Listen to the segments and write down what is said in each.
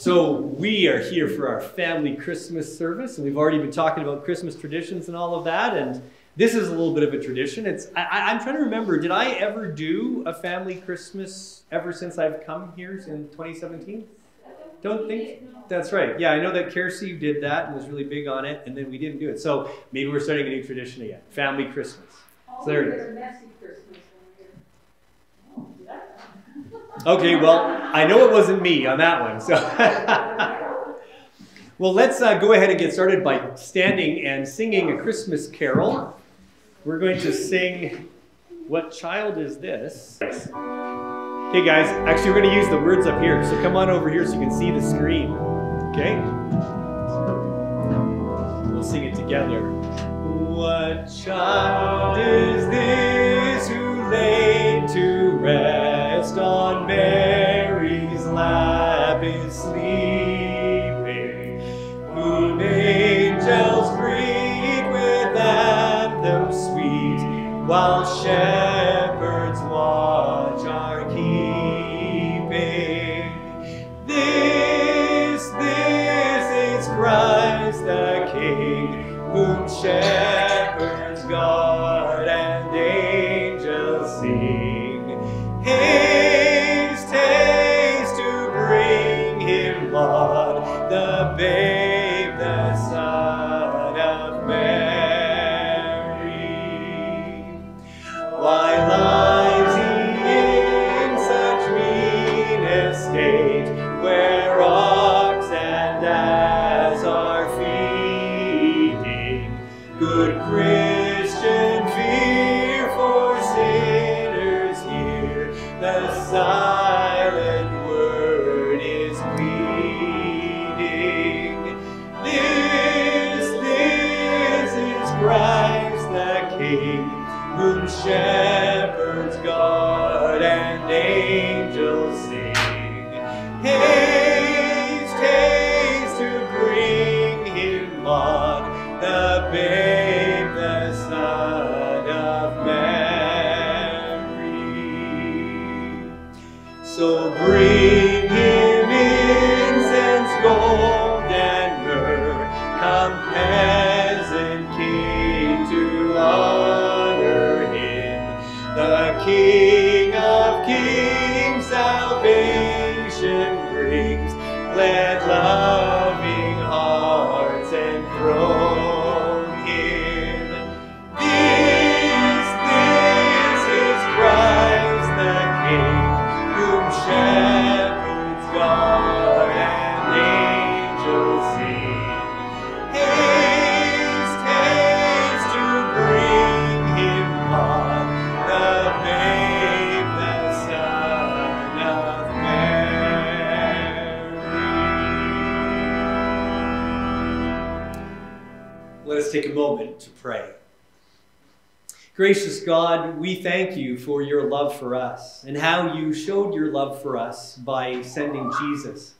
So, we are here for our family Christmas service, and we've already been talking about Christmas traditions and all of that. And this is a little bit of a tradition. It's I, am trying to remember, did I ever do a family Christmas ever since I've come here in 2017? Don't think that's right. Yeah, I know that Kelsey did that and was really big on it, and then we didn't do it. So maybe we're starting a new tradition again family Christmas. So there it is. Okay, well, I know it wasn't me on that one. So, well, let's uh, go ahead and get started by standing and singing a Christmas carol. We're going to sing "What Child Is This." Okay, guys. Actually, we're going to use the words up here. So come on over here so you can see the screen. Okay. We'll sing it together. What child is this who laid to rest? on while shepherds watch our keeping. This, this is Christ the King, whom shepherds So bring Gracious God, we thank you for your love for us and how you showed your love for us by sending Jesus.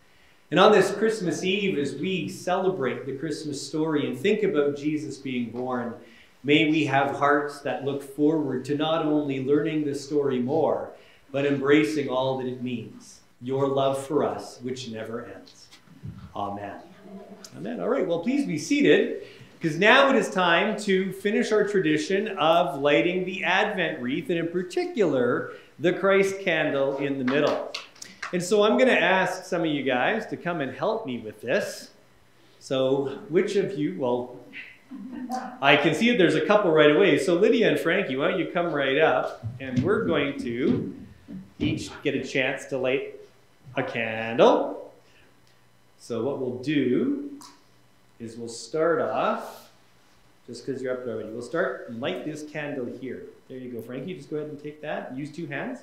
And on this Christmas Eve, as we celebrate the Christmas story and think about Jesus being born, may we have hearts that look forward to not only learning the story more, but embracing all that it means your love for us, which never ends. Amen. Amen. All right, well, please be seated. Because now it is time to finish our tradition of lighting the Advent wreath, and in particular, the Christ candle in the middle. And so I'm going to ask some of you guys to come and help me with this. So, which of you, well, I can see that there's a couple right away. So, Lydia and Frankie, why don't you come right up? And we're going to each get a chance to light a candle. So, what we'll do is we'll start off, just because you're up there already, we'll start and light this candle here. There you go, Frankie. Just go ahead and take that. Use two hands.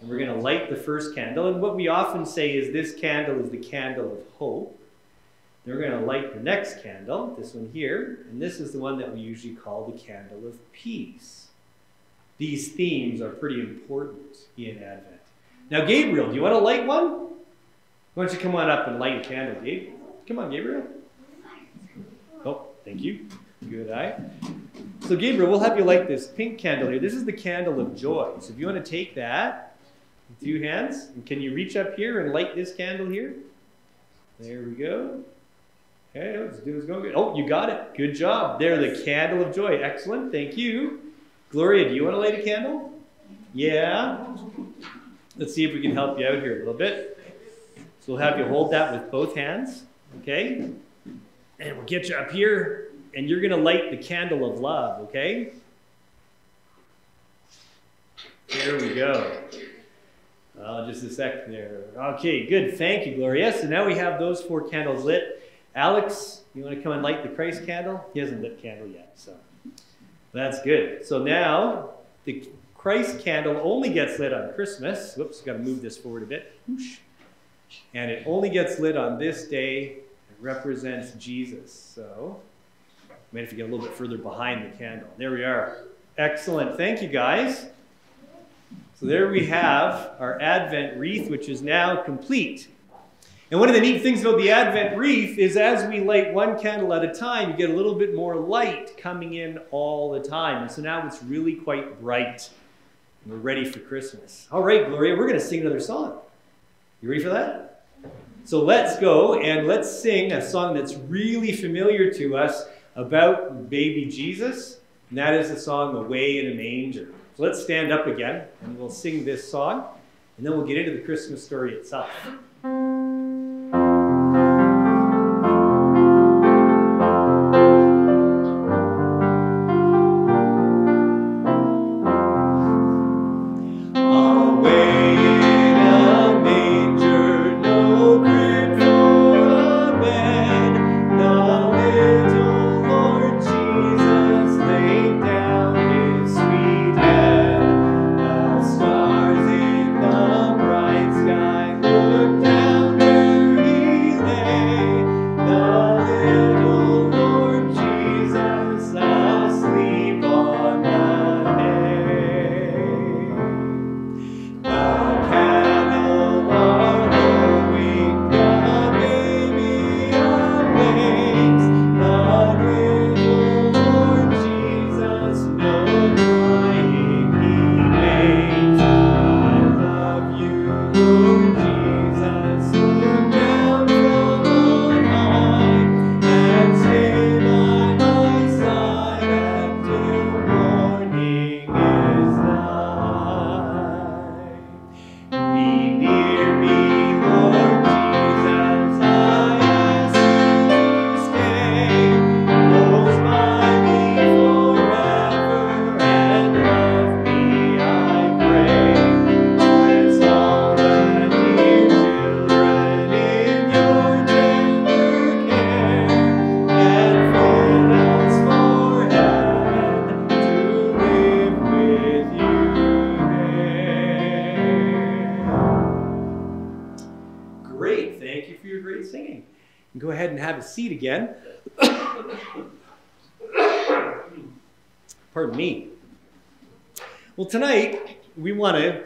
And we're going to light the first candle. And what we often say is this candle is the candle of hope. Then we're going to light the next candle, this one here. And this is the one that we usually call the candle of peace. These themes are pretty important in Advent. Now, Gabriel, do you want to light one? Why don't you come on up and light a candle, Gabe? Come on, Gabriel. Thank you. Good eye. So, Gabriel, we'll have you light this pink candle here. This is the candle of joy. So, if you want to take that, with two hands, and can you reach up here and light this candle here? There we go. Okay, let's do this going good. Oh, you got it. Good job. There, the candle of joy. Excellent. Thank you. Gloria, do you want to light a candle? Yeah. Let's see if we can help you out here a little bit. So we'll have you hold that with both hands. Okay? And we'll get you up here, and you're going to light the candle of love, okay? There we go. Oh, just a sec there. Okay, good. Thank you, Gloria. So now we have those four candles lit. Alex, you want to come and light the Christ candle? He hasn't lit candle yet, so that's good. So now the Christ candle only gets lit on Christmas. Whoops, got to move this forward a bit. And it only gets lit on this day. Represents Jesus. So, maybe if you get a little bit further behind the candle. There we are. Excellent. Thank you, guys. So there we have our Advent wreath, which is now complete. And one of the neat things about the Advent wreath is as we light one candle at a time, you get a little bit more light coming in all the time. And so now it's really quite bright. And we're ready for Christmas. All right, Gloria, we're going to sing another song. You ready for that? So let's go and let's sing a song that's really familiar to us about baby Jesus. And that is the song Away in a Manger. So let's stand up again and we'll sing this song, and then we'll get into the Christmas story itself.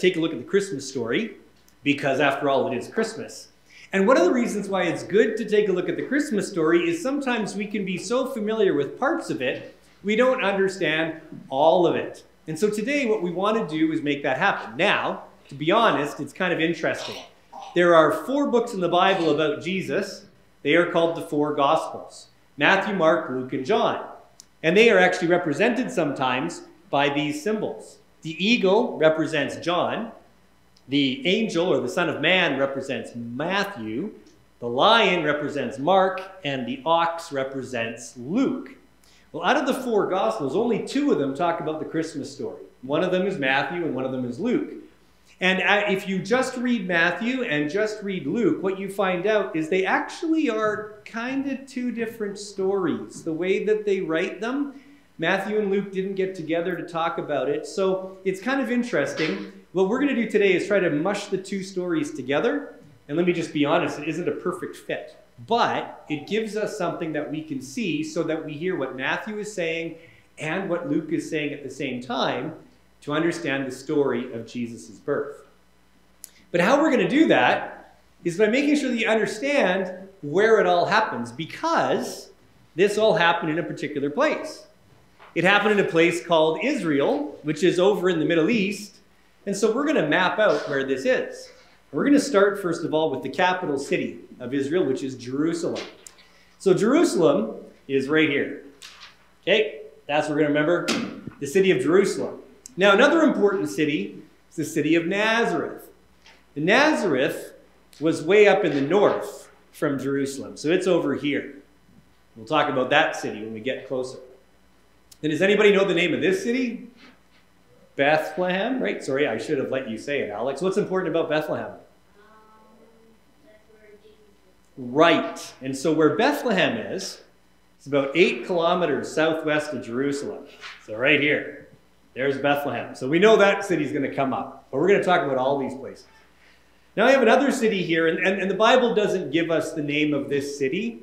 Take a look at the Christmas story because, after all, it is Christmas. And one of the reasons why it's good to take a look at the Christmas story is sometimes we can be so familiar with parts of it, we don't understand all of it. And so today, what we want to do is make that happen. Now, to be honest, it's kind of interesting. There are four books in the Bible about Jesus. They are called the four Gospels Matthew, Mark, Luke, and John. And they are actually represented sometimes by these symbols. The eagle represents John. The angel or the Son of Man represents Matthew. The lion represents Mark. And the ox represents Luke. Well, out of the four Gospels, only two of them talk about the Christmas story. One of them is Matthew and one of them is Luke. And uh, if you just read Matthew and just read Luke, what you find out is they actually are kind of two different stories. The way that they write them Matthew and Luke didn't get together to talk about it. So it's kind of interesting. What we're going to do today is try to mush the two stories together. And let me just be honest, it isn't a perfect fit. But it gives us something that we can see so that we hear what Matthew is saying and what Luke is saying at the same time to understand the story of Jesus' birth. But how we're going to do that is by making sure that you understand where it all happens because this all happened in a particular place. It happened in a place called Israel, which is over in the Middle East. And so we're going to map out where this is. We're going to start, first of all, with the capital city of Israel, which is Jerusalem. So, Jerusalem is right here. Okay, that's what we're going to remember the city of Jerusalem. Now, another important city is the city of Nazareth. And Nazareth was way up in the north from Jerusalem, so it's over here. We'll talk about that city when we get closer. Then, does anybody know the name of this city? Bethlehem, right? Sorry, I should have let you say it, Alex. What's important about Bethlehem? Right. And so where Bethlehem is, it's about eight kilometers southwest of Jerusalem. So right here, there's Bethlehem. So we know that city's going to come up. But we're going to talk about all these places. Now I have another city here, and, and, and the Bible doesn't give us the name of this city,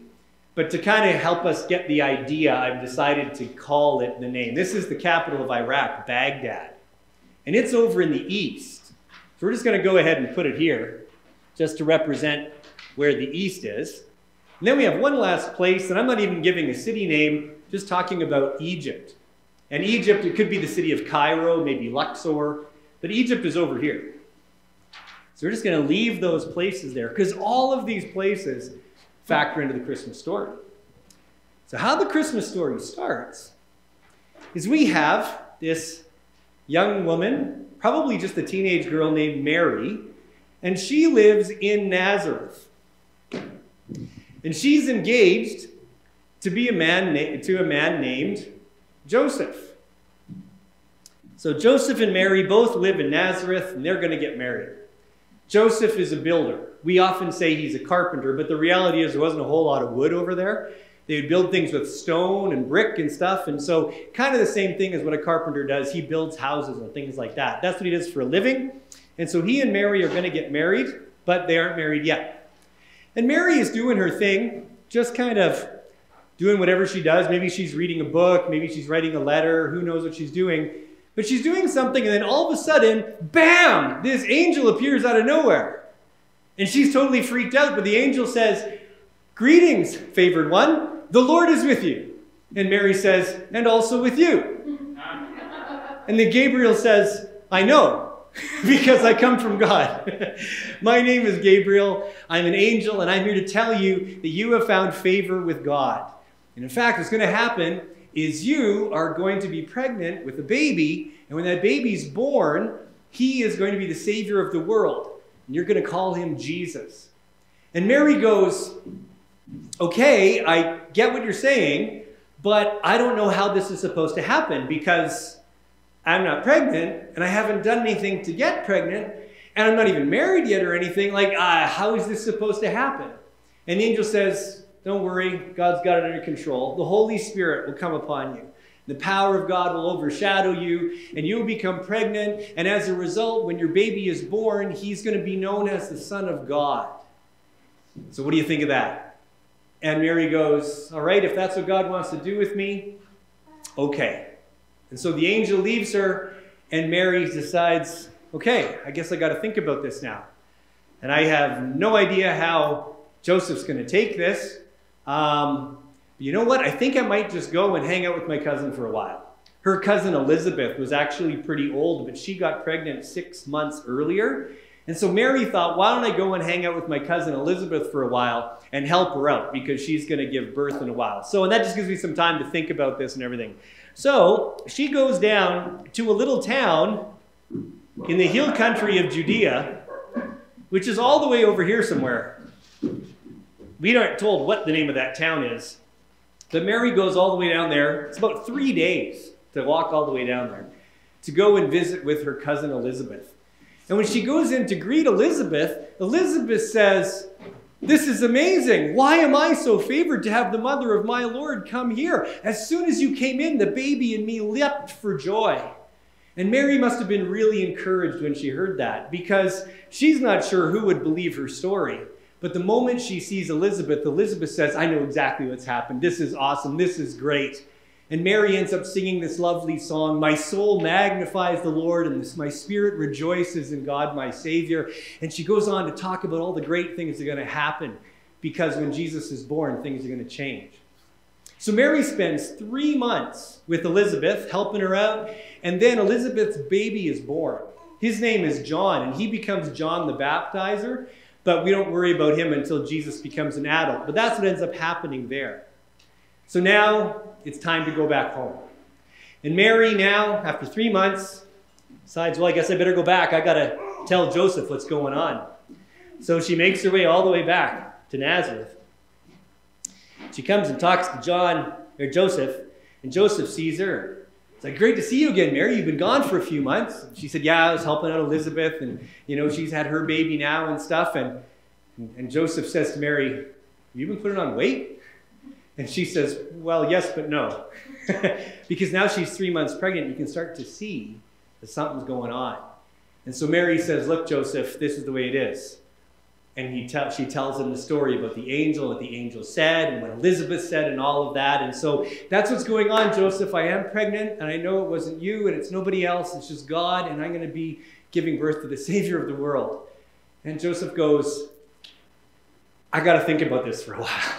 but to kind of help us get the idea, I've decided to call it the name. This is the capital of Iraq, Baghdad. And it's over in the east. So we're just going to go ahead and put it here, just to represent where the east is. And then we have one last place, and I'm not even giving a city name, just talking about Egypt. And Egypt, it could be the city of Cairo, maybe Luxor, but Egypt is over here. So we're just going to leave those places there because all of these places factor into the Christmas story. So, how the Christmas story starts is we have this young woman, probably just a teenage girl named Mary, and she lives in Nazareth. And she's engaged to be a man to a man named Joseph. So Joseph and Mary both live in Nazareth and they're going to get married. Joseph is a builder. We often say he's a carpenter, but the reality is there wasn't a whole lot of wood over there. They would build things with stone and brick and stuff. And so, kind of the same thing as what a carpenter does. He builds houses and things like that. That's what he does for a living. And so, he and Mary are going to get married, but they aren't married yet. And Mary is doing her thing, just kind of doing whatever she does. Maybe she's reading a book, maybe she's writing a letter, who knows what she's doing. But she's doing something, and then all of a sudden, bam, this angel appears out of nowhere. And she's totally freaked out, but the angel says, Greetings, favored one, the Lord is with you. And Mary says, And also with you. And then Gabriel says, I know, because I come from God. My name is Gabriel. I'm an angel, and I'm here to tell you that you have found favor with God. And in fact, what's going to happen is you are going to be pregnant with a baby, and when that baby's born, he is going to be the Savior of the world. And you're going to call him Jesus. And Mary goes, Okay, I get what you're saying, but I don't know how this is supposed to happen because I'm not pregnant and I haven't done anything to get pregnant and I'm not even married yet or anything. Like, uh, how is this supposed to happen? And the angel says, Don't worry, God's got it under control. The Holy Spirit will come upon you. The power of God will overshadow you, and you will become pregnant. And as a result, when your baby is born, he's going to be known as the Son of God. So, what do you think of that? And Mary goes, All right, if that's what God wants to do with me, okay. And so the angel leaves her, and Mary decides, okay, I guess I got to think about this now. And I have no idea how Joseph's going to take this. Um, you know what? I think I might just go and hang out with my cousin for a while. Her cousin Elizabeth was actually pretty old, but she got pregnant six months earlier. And so Mary thought, why don't I go and hang out with my cousin Elizabeth for a while and help her out because she's going to give birth in a while. So, and that just gives me some time to think about this and everything. So she goes down to a little town in the hill country of Judea, which is all the way over here somewhere. We aren't told what the name of that town is. But Mary goes all the way down there. It's about three days to walk all the way down there to go and visit with her cousin Elizabeth. And when she goes in to greet Elizabeth, Elizabeth says, this is amazing. Why am I so favored to have the mother of my Lord come here? As soon as you came in, the baby in me leapt for joy. And Mary must have been really encouraged when she heard that because she's not sure who would believe her story. But the moment she sees Elizabeth, Elizabeth says, I know exactly what's happened. This is awesome. This is great. And Mary ends up singing this lovely song My soul magnifies the Lord, and this, my spirit rejoices in God, my Savior. And she goes on to talk about all the great things that are going to happen because when Jesus is born, things are going to change. So Mary spends three months with Elizabeth, helping her out, and then Elizabeth's baby is born. His name is John, and he becomes John the Baptizer, but we don't worry about him until Jesus becomes an adult. But that's what ends up happening there. So now it's time to go back home. And Mary, now, after three months, decides, well, I guess I better go back. I got to tell Joseph what's going on. So she makes her way all the way back to Nazareth. She comes and talks to John or Joseph, and Joseph sees her. It's like, great to see you again, Mary. You've been gone for a few months. She said, yeah, I was helping out Elizabeth, and you know she's had her baby now and stuff. And and Joseph says to Mary, "You've been putting on weight." And she says, Well, yes, but no. because now she's three months pregnant, you can start to see that something's going on. And so Mary says, Look, Joseph, this is the way it is. And he te- she tells him the story about the angel, what the angel said, and what Elizabeth said, and all of that. And so that's what's going on, Joseph. I am pregnant, and I know it wasn't you, and it's nobody else. It's just God, and I'm going to be giving birth to the Savior of the world. And Joseph goes, I got to think about this for a while.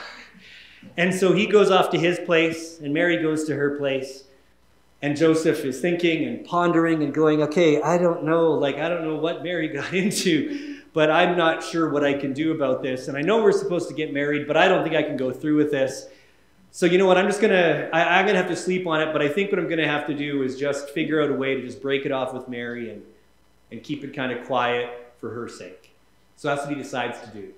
And so he goes off to his place, and Mary goes to her place. And Joseph is thinking and pondering and going, okay, I don't know, like, I don't know what Mary got into, but I'm not sure what I can do about this. And I know we're supposed to get married, but I don't think I can go through with this. So, you know what? I'm just going to, I'm going to have to sleep on it, but I think what I'm to have to do is just figure out a way to just break it off with Mary and, and keep it kind of quiet for her sake. So that's what he decides to do.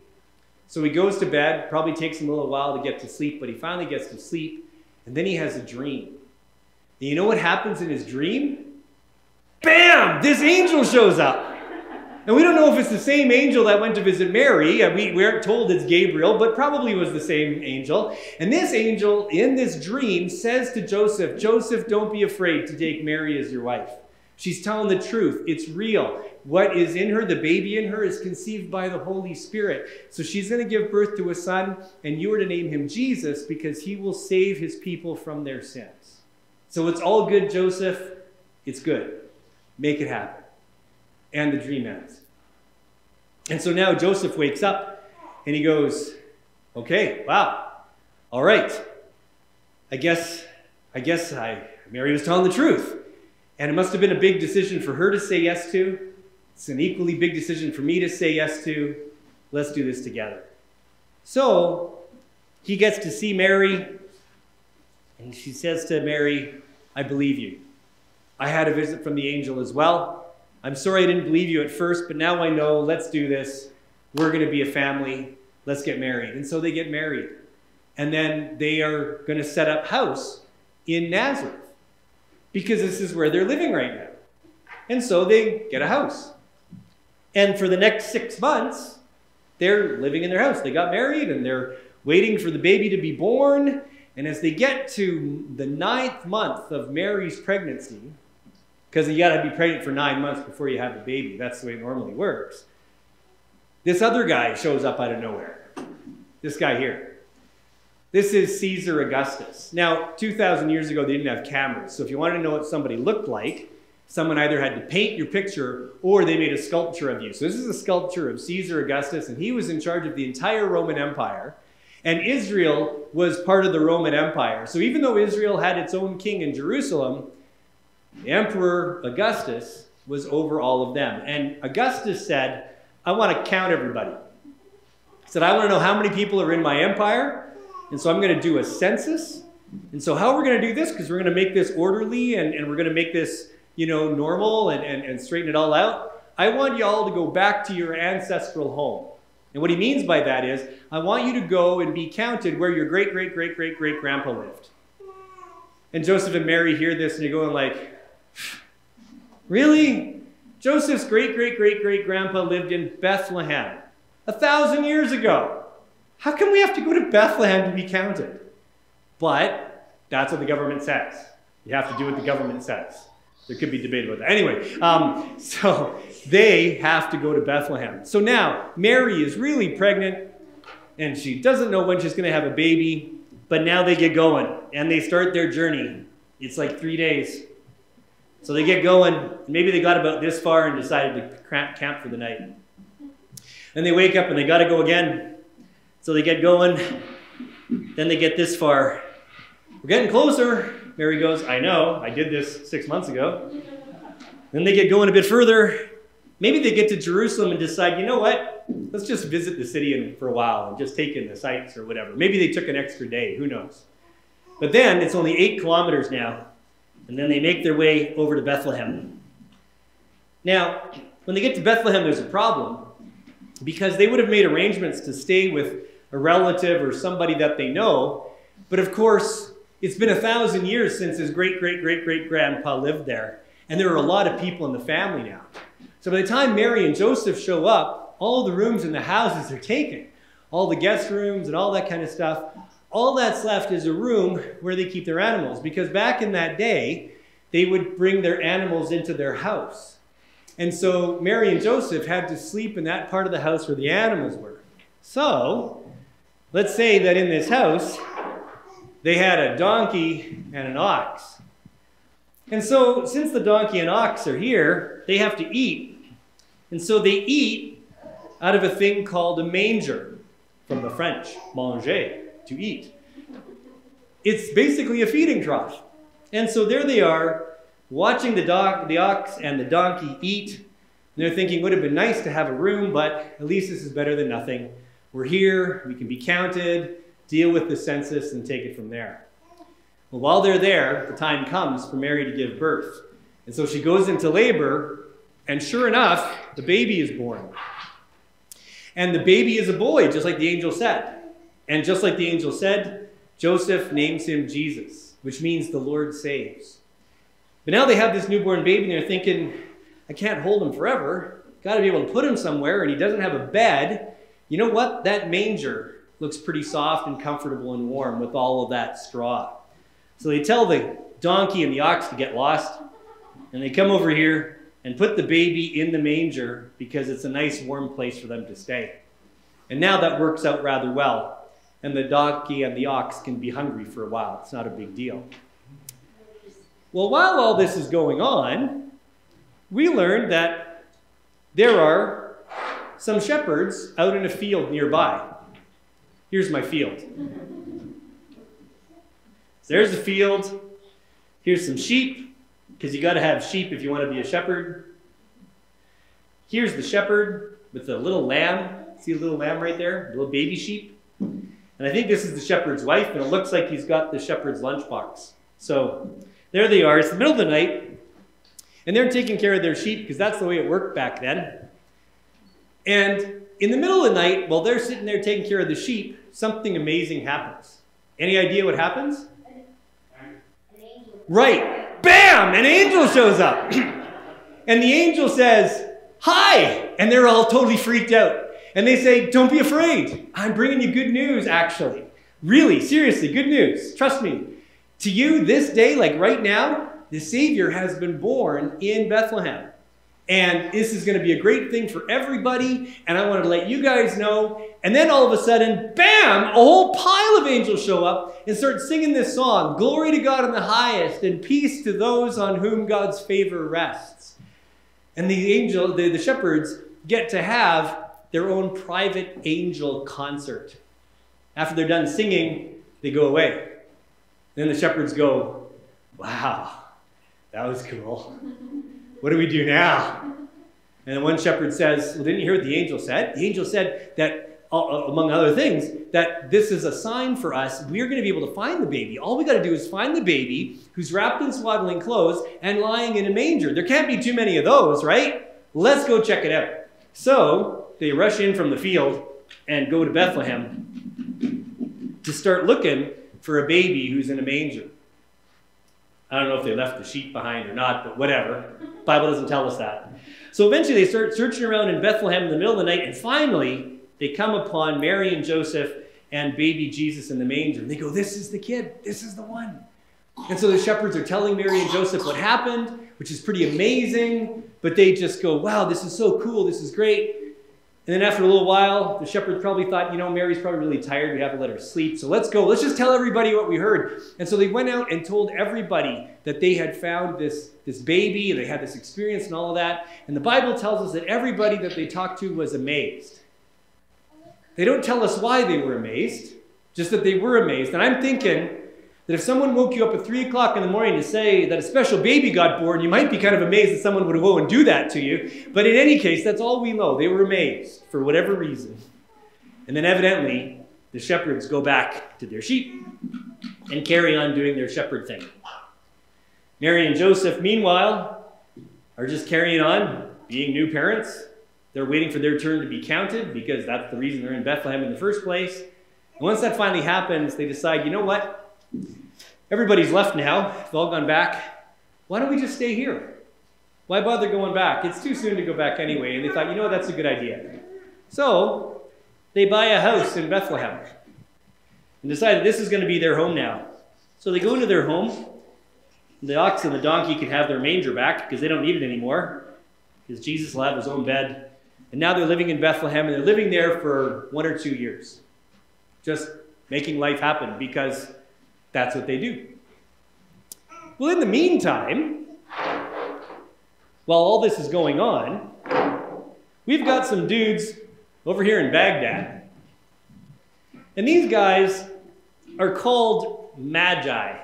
So he goes to bed, probably takes him a little while to get to sleep, but he finally gets to sleep, and then he has a dream. And you know what happens in his dream? Bam! This angel shows up. And we don't know if it's the same angel that went to visit Mary. Uh, we, we aren't told it's Gabriel, but probably was the same angel. And this angel, in this dream, says to Joseph, Joseph, don't be afraid to take Mary as your wife. She's telling the truth. It's real. What is in her, the baby in her, is conceived by the Holy Spirit. So she's going to give birth to a son, and you are to name him Jesus because he will save his people from their sins. So it's all good, Joseph. It's good. Make it happen. And the dream ends. And so now Joseph wakes up and he goes, Okay, wow. All right. I guess I guess I Mary was telling the truth. And it must have been a big decision for her to say yes to. It's an equally big decision for me to say yes to. Let's do this together. So he gets to see Mary, and she says to Mary, I believe you. I had a visit from the angel as well. I'm sorry I didn't believe you at first, but now I know. Let's do this. We're going to be a family. Let's get married. And so they get married. And then they are going to set up house in Nazareth because this is where they're living right now. And so they get a house. And for the next six months, they're living in their house. They got married and they're waiting for the baby to be born. And as they get to the ninth month of Mary's pregnancy, because you got to be pregnant for nine months before you have a baby, that's the way it normally works. This other guy shows up out of nowhere. This guy here. This is Caesar Augustus. Now, 2,000 years ago, they didn't have cameras. So if you wanted to know what somebody looked like, someone either had to paint your picture or they made a sculpture of you. So this is a sculpture of Caesar Augustus, and he was in charge of the entire Roman Empire. And Israel was part of the Roman Empire. So even though Israel had its own king in Jerusalem, the Emperor Augustus was over all of them. And Augustus said, I want to count everybody. He said, I want to know how many people are in my empire. And so I'm going to do a census. And so how we're going to do this, because we're going to make this orderly and, and we're going to make this, you know, normal and, and, and straighten it all out. I want you all to go back to your ancestral home. And what he means by that is, I want you to go and be counted where your great, great, great, great, great grandpa lived. And Joseph and Mary hear this and they're going like, really? Joseph's great, great, great, great grandpa lived in Bethlehem a thousand years ago. How come we have to go to Bethlehem to be counted? But that's what the government says. You have to do what the government says. There could be debate about that. Anyway, um, so they have to go to Bethlehem. So now Mary is really pregnant and she doesn't know when she's going to have a baby, but now they get going and they start their journey. It's like three days. So they get going. Maybe they got about this far and decided to camp for the night. And they wake up and they got to go again. So they get going. Then they get this far. We're getting closer. Mary goes, I know, I did this six months ago. Then they get going a bit further. Maybe they get to Jerusalem and decide, you know what? Let's just visit the city for a while and just take in the sights or whatever. Maybe they took an extra day. Who knows? But then it's only eight kilometers now. And then they make their way over to Bethlehem. Now, when they get to Bethlehem, there's a problem because they would have made arrangements to stay with a relative or somebody that they know. But of course, it's been a thousand years since his great, great, great, great grandpa lived there. And there are a lot of people in the family now. So by the time Mary and Joseph show up, all the rooms in the houses are taken. All the guest rooms and all that kind of stuff. All that's left is a room where they keep their animals. Because back in that day, they would bring their animals into their house. And so Mary and Joseph had to sleep in that part of the house where the animals were. So, let's say that in this house, they had a donkey and an ox. And so, since the donkey and ox are here, they have to eat. And so they eat out of a thing called a manger, from the French, manger, to eat. It's basically a feeding trough. And so there they are, watching the, dog, the ox and the donkey eat. And they're thinking, would have been nice to have a room, but at least this is better than nothing. We're here, we can be counted, deal with the census, and take it from there. Well, while they're there, the time comes for Mary to give birth. And so she goes into labor, and sure enough, the baby is born. And the baby is a boy, just like the angel said. And just like the angel said, Joseph names him Jesus, which means the Lord saves. But now they have this newborn baby and they're thinking, I can't hold him forever. Got to be able to put him somewhere, and he doesn't have a bed. You know what? That manger looks pretty soft and comfortable and warm with all of that straw. So they tell the donkey and the ox to get lost, and they come over here and put the baby in the manger because it's a nice warm place for them to stay. And now that works out rather well, and the donkey and the ox can be hungry for a while. It's not a big deal. Well, while all this is going on, we learned that there are some shepherds out in a field nearby. Here's my field. there's the field. Here's some sheep, because you got to have sheep if you want to be a shepherd. Here's the shepherd with the little lamb. See a little lamb right there? A little baby sheep. And I think this is the shepherd's wife, and it looks like he's got the shepherd's lunchbox. So there they are. It's the middle of the night, and they're taking care of their sheep because that's the way it worked back then. And in the middle of the night, while they're sitting there taking care of the sheep, something amazing happens. Any idea what happens? Right. Bam! An angel shows up. and the angel says, Hi! And they're all totally freaked out. And they say, Don't be afraid. I'm bringing you good news, actually. Really, seriously, good news. Trust me. To you, this day, like right now, the Savior has been born in Bethlehem. And this is going to be a great thing for everybody. And I wanted to let you guys know. And then all of a sudden, bam, a whole pile of angels show up and start singing this song Glory to God in the highest, and peace to those on whom God's favor rests. And the angel, the, the shepherds get to have their own private angel concert. After they're done singing, they go away. Then the shepherds go, Wow, that was cool. What do we do now? And then one shepherd says, Well, didn't you hear what the angel said? The angel said that, uh, uh, among other things, that this is a sign for us. We're going to be able to find the baby. All we got to do is find the baby who's wrapped in swaddling clothes and lying in a manger. There can't be too many of those, right? Let's go check it out. So they rush in from the field and go to Bethlehem to start looking for a baby who's in a manger. I don't know if they left the sheep behind or not, but whatever. Bible doesn't tell us that. So eventually they start searching around in Bethlehem in the middle of the night, and finally they come upon Mary and Joseph and baby Jesus in the manger. And they go, This is the kid. This is the one. And so the shepherds are telling Mary and Joseph what happened, which is pretty amazing. But they just go, Wow, this is so cool. This is great. And then after a little while, the shepherds probably thought, you know, Mary's probably really tired. We have to let her sleep. So let's go. Let's just tell everybody what we heard. And so they went out and told everybody that they had found this, this baby and they had this experience and all of that. And the Bible tells us that everybody that they talked to was amazed. They don't tell us why they were amazed, just that they were amazed. And I'm thinking that if someone woke you up at 3 o'clock in the morning to say that a special baby got born, you might be kind of amazed that someone would go and do that to you. But in any case, that's all we know. They were amazed for whatever reason. And then evidently, the shepherds go back to their sheep and carry on doing their shepherd thing. Mary and Joseph, meanwhile, are just carrying on being new parents. They're waiting for their turn to be counted because that's the reason they're in Bethlehem in the first place. And once that finally happens, they decide, you know what? Everybody's left now. They've all gone back. Why don't we just stay here? Why bother going back? It's too soon to go back anyway. And they thought, you know what, that's a good idea. So they buy a house in Bethlehem and decided this is going to be their home now. So they go into their home. The ox and the donkey can have their manger back because they don't need it anymore because Jesus will have his own bed. And now they're living in Bethlehem and they're living there for one or two years, just making life happen because that's what they do. Well, in the meantime, while all this is going on, we've got some dudes over here in Baghdad. And these guys are called magi.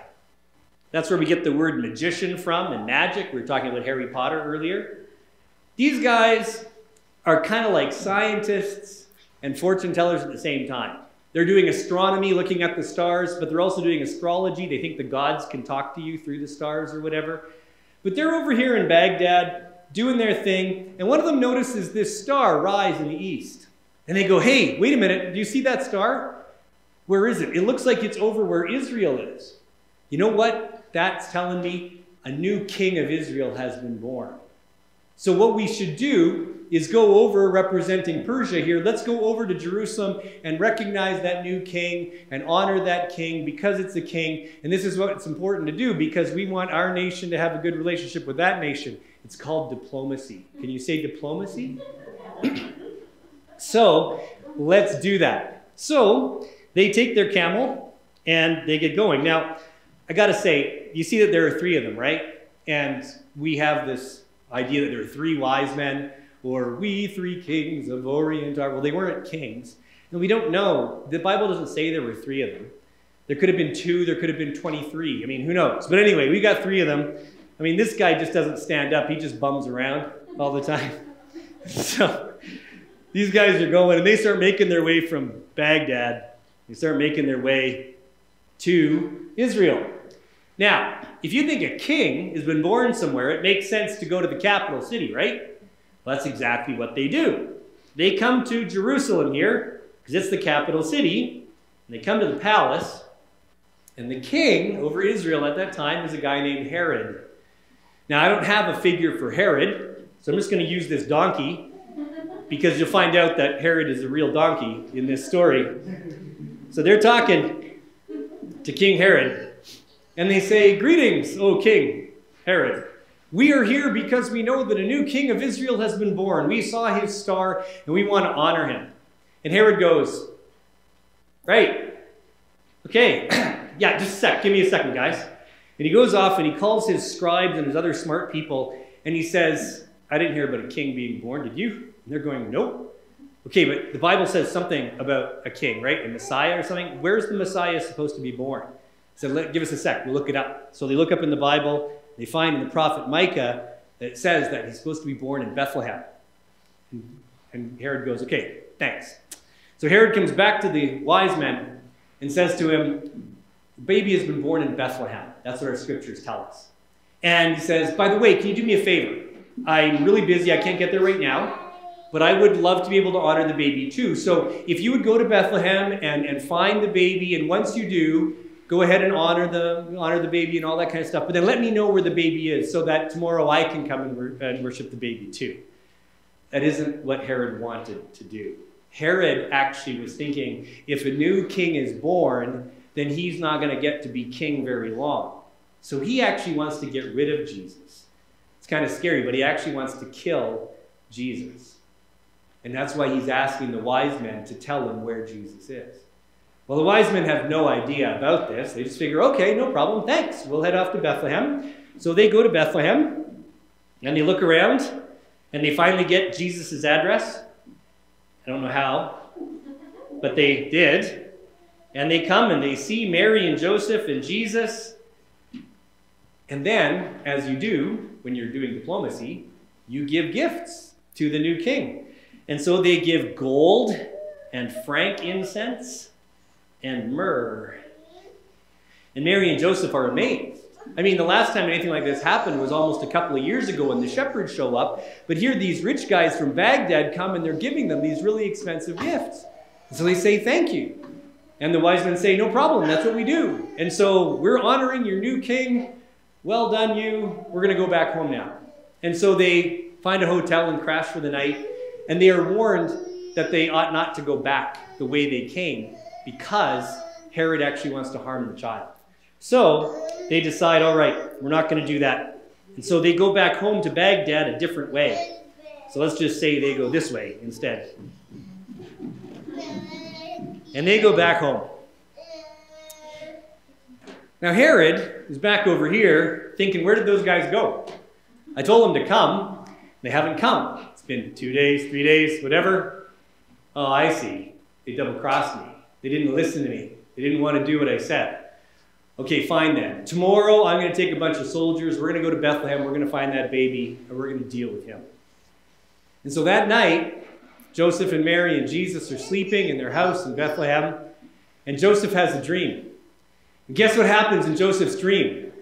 That's where we get the word magician from and magic. We were talking about Harry Potter earlier. These guys are kind of like scientists and fortune tellers at the same time. They're doing astronomy, looking at the stars, but they're also doing astrology. They think the gods can talk to you through the stars or whatever. But they're over here in Baghdad doing their thing, and one of them notices this star rise in the east. And they go, hey, wait a minute, do you see that star? Where is it? It looks like it's over where Israel is. You know what that's telling me? A new king of Israel has been born. So, what we should do is go over representing Persia here. Let's go over to Jerusalem and recognize that new king and honor that king because it's a king. And this is what it's important to do because we want our nation to have a good relationship with that nation. It's called diplomacy. Can you say diplomacy? so let's do that. So they take their camel and they get going. Now, I got to say, you see that there are three of them, right? And we have this idea that there are three wise men or we three kings of Orient are. Well, they weren't kings. And we don't know. The Bible doesn't say there were three of them. There could have been two, there could have been 23. I mean, who knows? But anyway, we got three of them. I mean, this guy just doesn't stand up, he just bums around all the time. so these guys are going, and they start making their way from Baghdad. They start making their way to Israel. Now, if you think a king has been born somewhere, it makes sense to go to the capital city, right? Well, that's exactly what they do. They come to Jerusalem here, because it's the capital city, and they come to the palace, and the king over Israel at that time is a guy named Herod. Now, I don't have a figure for Herod, so I'm just going to use this donkey, because you'll find out that Herod is a real donkey in this story. So they're talking to King Herod, and they say, Greetings, O King Herod. We are here because we know that a new king of Israel has been born. We saw his star and we want to honor him. And Herod goes, Right. Okay. yeah, just a sec. Give me a second, guys. And he goes off and he calls his scribes and his other smart people and he says, I didn't hear about a king being born. Did you? And they're going, Nope. Okay, but the Bible says something about a king, right? A Messiah or something. Where's the Messiah supposed to be born? So let, give us a sec. We'll look it up. So they look up in the Bible they find in the prophet Micah that it says that he's supposed to be born in Bethlehem. And Herod goes, okay, thanks. So Herod comes back to the wise men and says to him, the baby has been born in Bethlehem. That's what our scriptures tell us. And he says, by the way, can you do me a favor? I'm really busy. I can't get there right now. But I would love to be able to honor the baby too. So if you would go to Bethlehem and, and find the baby, and once you do, go ahead and honor the honor the baby and all that kind of stuff. But then let me know where the baby is so that tomorrow I can come and, and worship the baby too. That isn't what Herod wanted to do. Herod actually was thinking if a new king is born, then he's not going to get to be king very long. So he actually wants to get rid of Jesus. It's kind of scary, but he actually wants to kill Jesus. And that's why he's asking the wise men to tell him where Jesus is. Well, the wise men have no idea about this. They just figure, okay, no problem, thanks. We'll head off to Bethlehem. So they go to Bethlehem and they look around and they finally get Jesus' address. I don't know how, but they did. And they come and they see Mary and Joseph and Jesus. And then, as you do when you're doing diplomacy, you give gifts to the new king. And so they give gold and frankincense and myrrh. And Mary and Joseph are amazed. I mean, the last time anything like this happened was almost a couple of years ago when the shepherds show up. But here, these rich guys from Baghdad come and they're giving them these really expensive gifts. So they say, Thank you. And the wise men say, No problem, that's what we do. And so we're honoring your new king. Well done, you. We're going to go back home now. And so they find a hotel and crash for the night. And they are warned that they ought not to go back the way they came because Herod actually wants to harm the child. So they decide, all right, we're not going to do that. And so they go back home to Baghdad a different way. So let's just say they go this way instead. And they go back home. Now Herod is back over here thinking, where did those guys go? I told them to come. They haven't come. It's been two days, three days, whatever. Oh, I see. They double crossed me. They didn't listen to me. They didn't want to do what I said. Okay, fine then. Tomorrow I'm going to take a bunch of soldiers. We're going to go to Bethlehem. We're going to find that baby and we're going to deal with him. And so that night, Joseph and Mary and Jesus are sleeping in their house in Bethlehem. And Joseph has a dream. And guess what happens in Joseph's dream?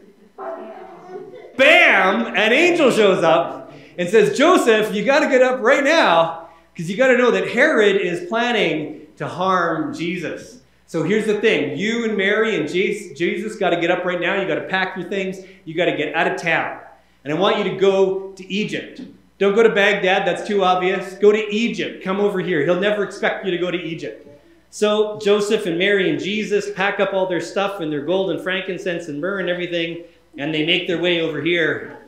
Bam! An angel shows up and says, Joseph, you got to get up right now because you got to know that Herod is planning to harm Jesus. So here's the thing you and Mary and Jesus got to get up right now. You got to pack your things. You got to get out of town. And I want you to go to Egypt. Don't go to Baghdad, that's too obvious. Go to Egypt. Come over here. He'll never expect you to go to Egypt. So Joseph and Mary and Jesus pack up all their stuff and their gold and frankincense and myrrh and everything, and they make their way over here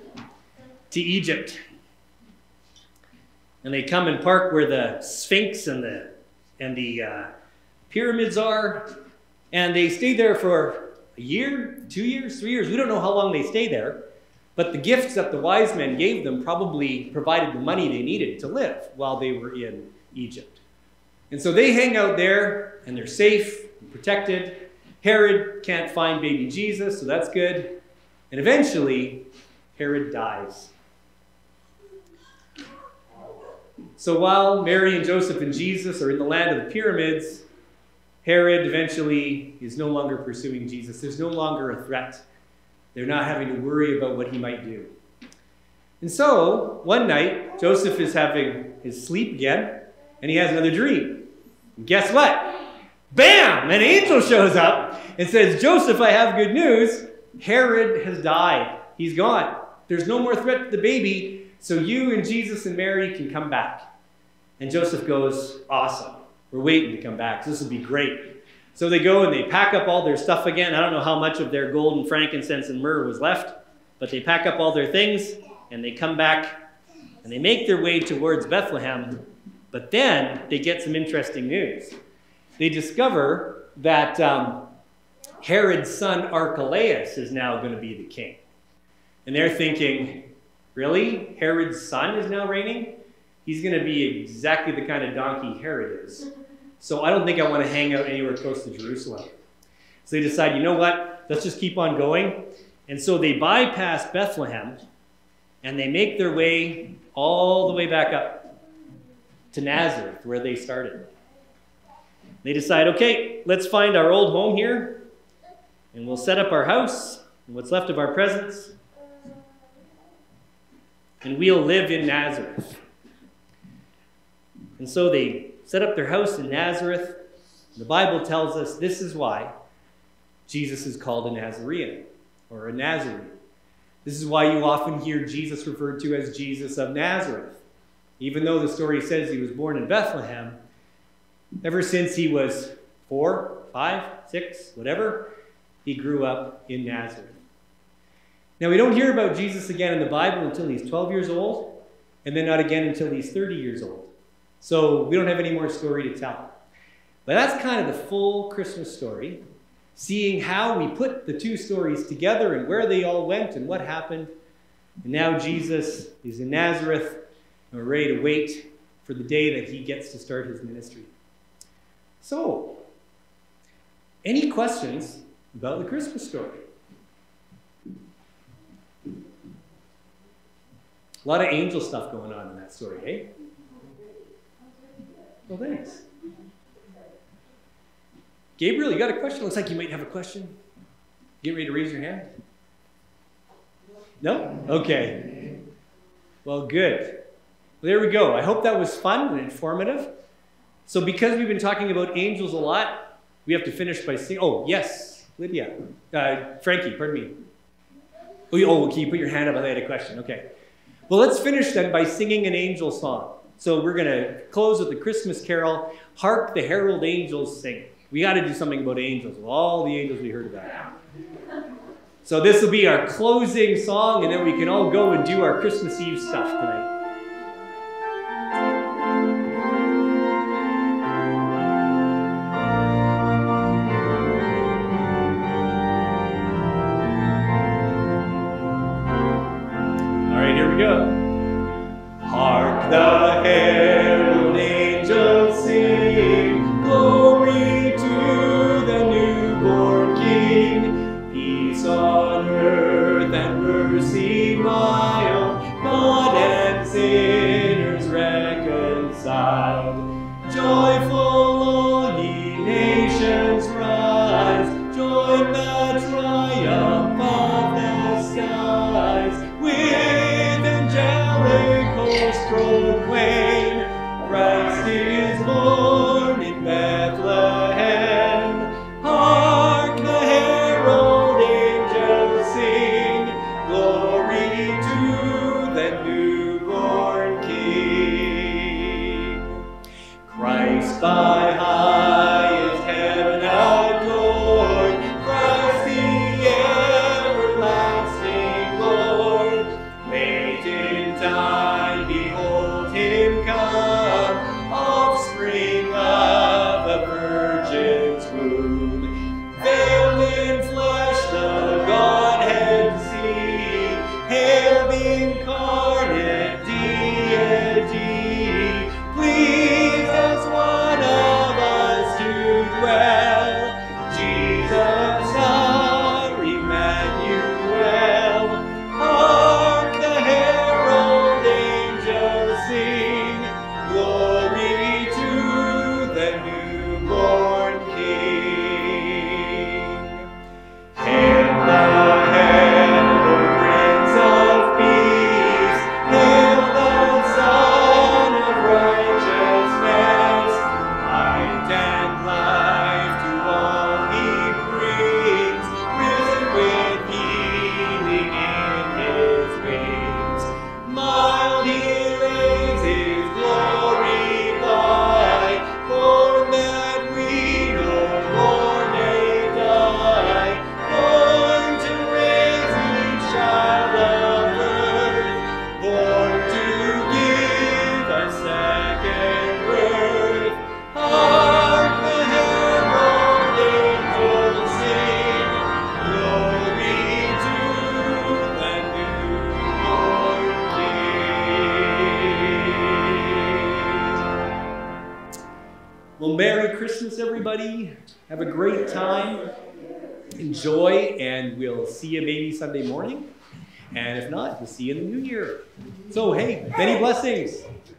to Egypt. And they come and park where the Sphinx and the and the uh, pyramids are, and they stay there for a year, two years, three years. We don't know how long they stay there. But the gifts that the wise men gave them probably provided the money they needed to live while they were in Egypt. And so they hang out there and they're safe and protected. Herod can't find baby Jesus, so that's good. And eventually, Herod dies. So while Mary and Joseph and Jesus are in the land of the pyramids, Herod eventually is no longer pursuing Jesus. There's no longer a threat. They're not having to worry about what he might do. And so, one night, Joseph is having his sleep again, and he has another dream. And guess what? Bam! An angel shows up and says, Joseph, I have good news. Herod has died. He's gone. There's no more threat to the baby, so you and Jesus and Mary can come back. And Joseph goes, Awesome. We're waiting to come back. This will be great. So they go and they pack up all their stuff again. I don't know how much of their gold and frankincense and myrrh was left, but they pack up all their things and they come back and they make their way towards Bethlehem. But then they get some interesting news. They discover that um, Herod's son Archelaus is now going to be the king. And they're thinking, really? Herod's son is now reigning? he's going to be exactly the kind of donkey Herod is. So I don't think I want to hang out anywhere close to Jerusalem. So they decide, you know what? Let's just keep on going. And so they bypass Bethlehem and they make their way all the way back up to Nazareth, where they started. They decide, okay, let's find our old home here and we'll set up our house and what's left of our presents and we'll live in Nazareth. And so they set up their house in Nazareth. The Bible tells us this is why Jesus is called a Nazarene or a Nazarene. This is why you often hear Jesus referred to as Jesus of Nazareth. Even though the story says he was born in Bethlehem, ever since he was four, five, six, whatever, he grew up in Nazareth. Now, we don't hear about Jesus again in the Bible until he's 12 years old, and then not again until he's 30 years old. So we don't have any more story to tell. But that's kind of the full Christmas story, seeing how we put the two stories together and where they all went and what happened. And now Jesus is in Nazareth, and we're ready to wait for the day that he gets to start his ministry. So, Any questions about the Christmas story? A lot of angel stuff going on in that story, hey? Well, thanks. Gabriel, you got a question? Looks like you might have a question. Get ready to raise your hand. No? Okay. Well, good. Well, there we go. I hope that was fun and informative. So, because we've been talking about angels a lot, we have to finish by singing. Oh, yes, Lydia. Uh, Frankie, pardon me. Oh, oh, can you put your hand up? I had a question. Okay. Well, let's finish then by singing an angel song. So, we're going to close with the Christmas carol Hark the Herald Angels Sing. We got to do something about angels, all the angels we heard about. So, this will be our closing song, and then we can all go and do our Christmas Eve stuff tonight. See